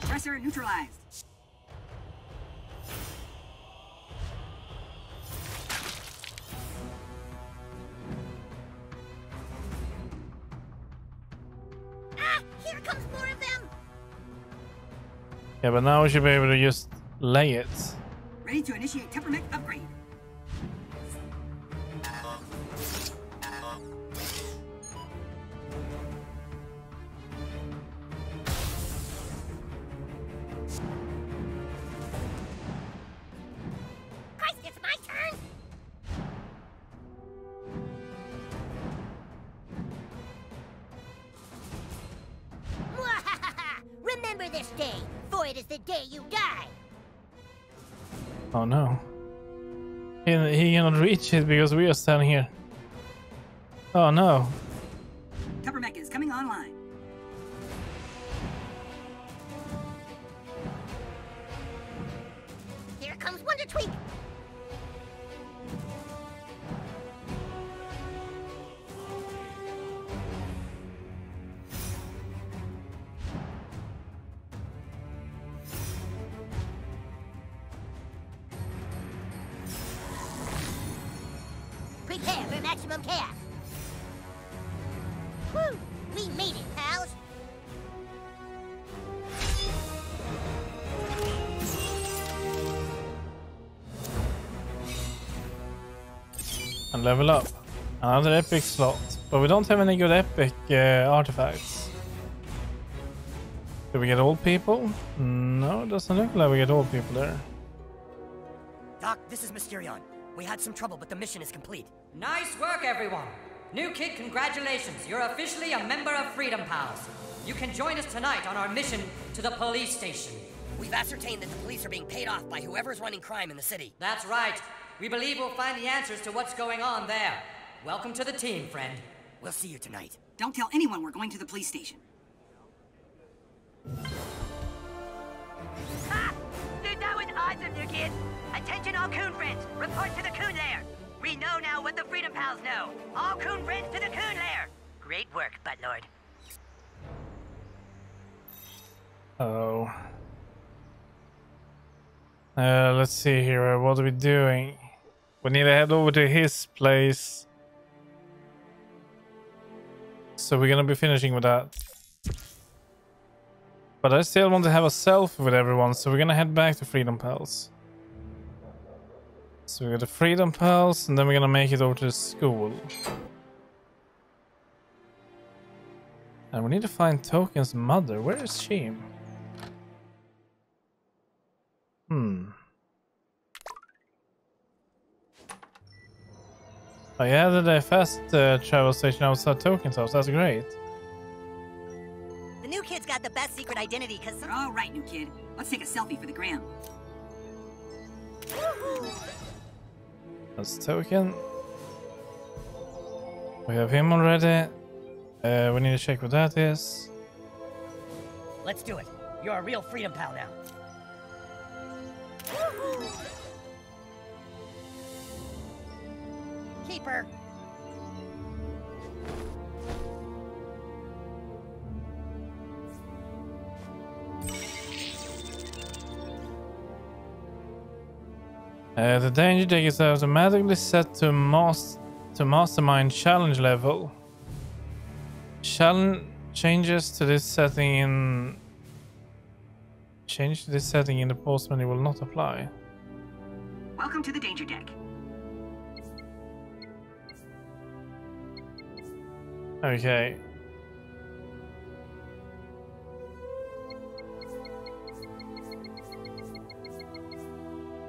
Aggressor neutralized. Ah, here comes more of them! Yeah, but now we should be able to just lay it. Ready to initiate temperament upgrade. Cannot reach it because we are standing here. Oh no. Level up. Another epic slot. But we don't have any good epic uh, artifacts. Do we get old people? No, it doesn't look like we get old people there. Doc, this is Mysterion. We had some trouble, but the mission is complete. Nice work, everyone. New kid, congratulations. You're officially a member of Freedom Pals. You can join us tonight on our mission to the police station. We've ascertained that the police are being paid off by whoever's running crime in the city. That's right. We believe we'll find the answers to what's going on there. Welcome to the team, friend. We'll see you tonight. Don't tell anyone we're going to the police station. Ha! Dude, that was awesome, new kid. Attention all coon friends. Report to the coon lair. We know now what the Freedom Pals know. All coon friends to the coon lair. Great work, Buttlord. Oh. Uh, let's see here. What are we doing? We need to head over to his place. So we're gonna be finishing with that. But I still want to have a selfie with everyone, so we're gonna head back to Freedom Pals. So we got the Freedom Pals, and then we're gonna make it over to the school. And we need to find Token's mother. Where is she? Hmm. I added a fast uh, travel station outside Token's house. That's great. The new kid's got the best secret identity because some. All right, new kid. Let's take a selfie for the gram. That's Token. We have him already. Uh, we need to check what that is. Let's do it. You're a real Freedom Pal now. Keeper. Uh, the danger deck is automatically set to mas to mastermind challenge level. Challenge changes to this setting in change to this setting in the post menu will not apply. Welcome to the danger deck. Okay.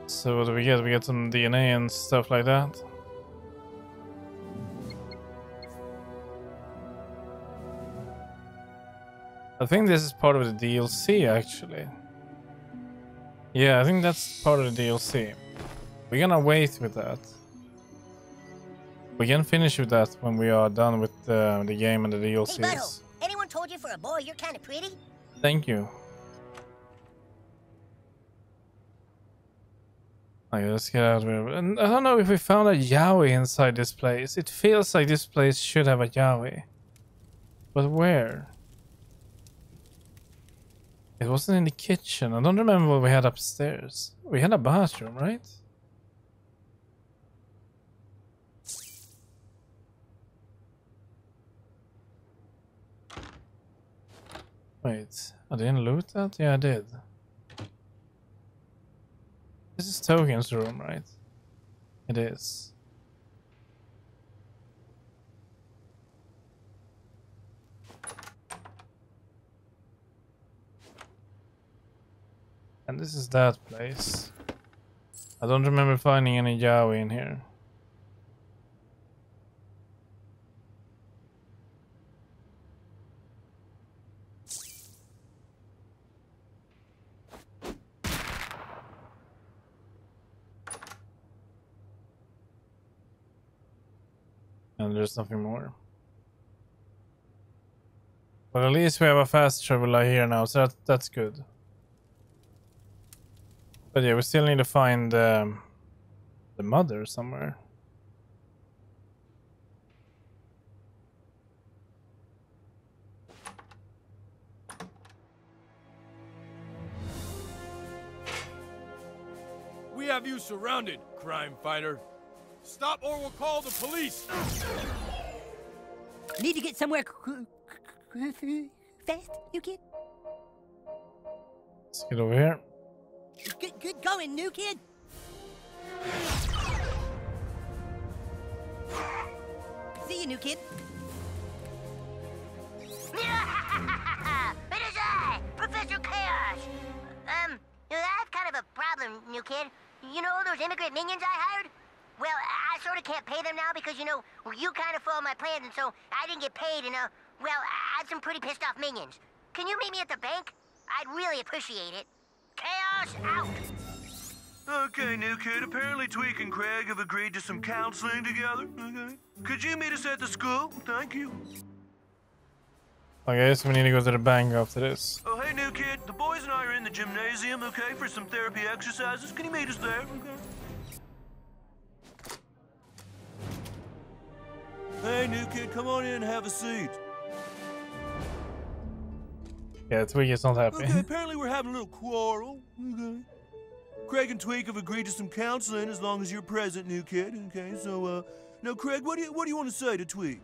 So what do we get? We get some DNA and stuff like that. I think this is part of the DLC actually. Yeah, I think that's part of the DLC. We're gonna wait with that. We can finish with that when we are done with uh, the game and the DLCs. Hey. Butthole. Anyone told you for a boy you're kind of pretty? Thank you. Okay, let's get out of here. And I don't know if we found a Yaoi inside this place. It feels like this place should have a Yaoi. But where? It wasn't in the kitchen. I don't remember what we had upstairs. We had a bathroom, right? Wait, I didn't loot that? Yeah, I did. This is Token's room, right? It is. And this is that place. I don't remember finding any Yaoi in here. And there's nothing more. But at least we have a fast traveler here now, so that, that's good. But yeah, we still need to find um, the mother somewhere. We have you surrounded, crime fighter. Stop or we'll call the police. Need to get somewhere fast, new kid? Let's get over here. Good, good going, new kid. See you, new kid. *laughs* it is I, Professor Chaos. Um, I have kind of a problem, new kid. You know those immigrant minions I hired? Well, I sort of can't pay them now because, you know, you kind of followed my plans, and so I didn't get paid, and, uh, well, I had some pretty pissed off minions. Can you meet me at the bank? I'd really appreciate it. Chaos out! Okay, new kid. Apparently Tweek and Craig have agreed to some counseling together. Okay. Could you meet us at the school? Thank you. Okay, so we need to go to the bank after this. Oh, hey, new kid. The boys and I are in the gymnasium, okay, for some therapy exercises. Can you meet us there? Okay. Hey, new kid, come on in and have a seat. Yeah, Tweek is not happy. Okay, *laughs* apparently we're having a little quarrel. Okay. Craig and Tweek have agreed to some counseling as long as you're present, new kid. Okay, so, uh, now, Craig, what do you what do you want to say to Tweek?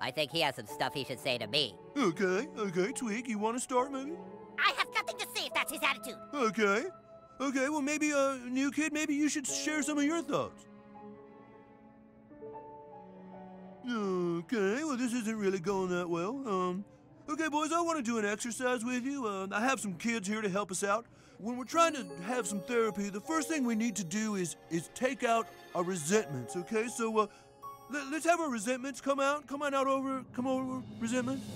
I think he has some stuff he should say to me. Okay, okay, Tweek, you want to start, maybe? I have nothing to say if that's his attitude. Okay, okay, well, maybe, uh, new kid, maybe you should share some of your thoughts. Okay, well, this isn't really going that well. Um, okay, boys, I want to do an exercise with you. Uh, I have some kids here to help us out. When we're trying to have some therapy, the first thing we need to do is is take out our resentments. Okay, so uh, let, us have our resentments come out. Come on out over. Come over resentments.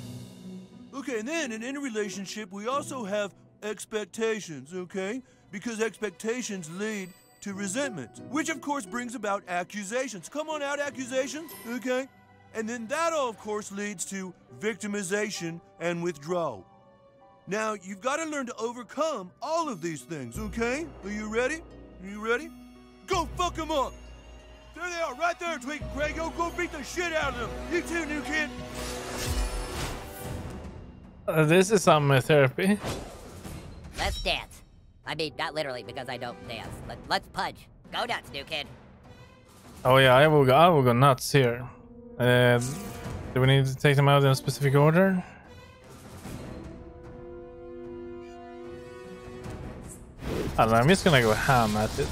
Okay, and then in any relationship, we also have expectations. Okay, because expectations lead to resentment, which of course brings about accusations. Come on out, accusations. Okay. And then that all, of course, leads to victimization and withdrawal. Now, you've got to learn to overcome all of these things, okay? Are you ready? Are you ready? Go fuck them up! There they are, right there, Tweek and Craig. Go, go beat the shit out of them. You too, new kid. Uh, this is some therapy. Let's dance. I mean, not literally because I don't dance. Let, let's pudge. Go nuts, new kid. Oh yeah, I will go. I will go nuts here. Um, do we need to take them out in a specific order? I don't know. I'm just gonna go ham at it.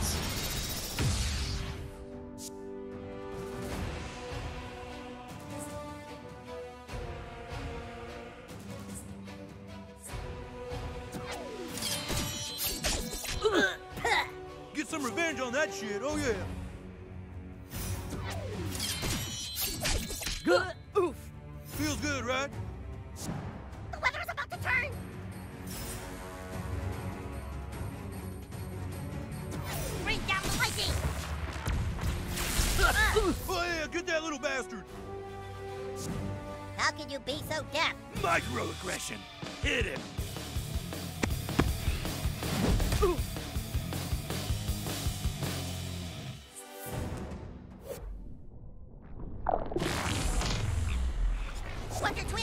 That shit. Oh yeah. Good. Oof. Feels good, right? The weather's about to turn. Bring down the lightning. *laughs* Oh yeah, get that little bastard. How can you be so deaf? Microaggression. Hit him. Ooh. Wonder Twin,